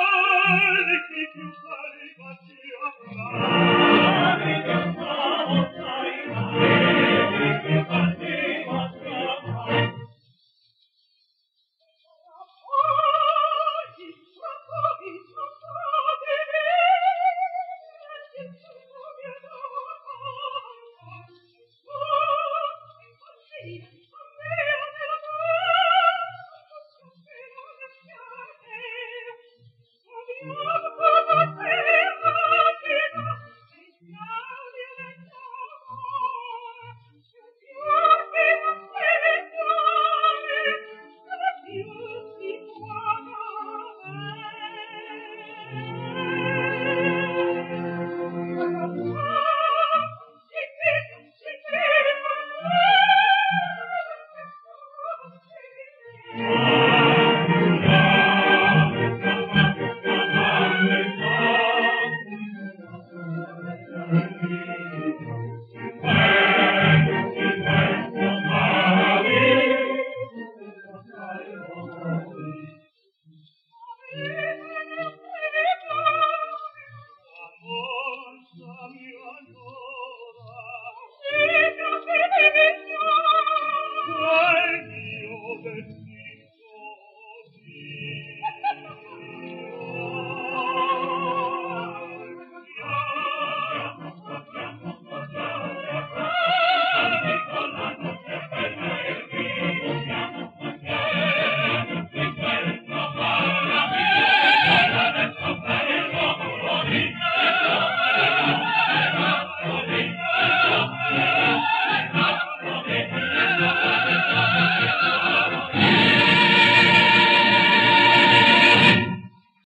Heilig, ich bin heilig, was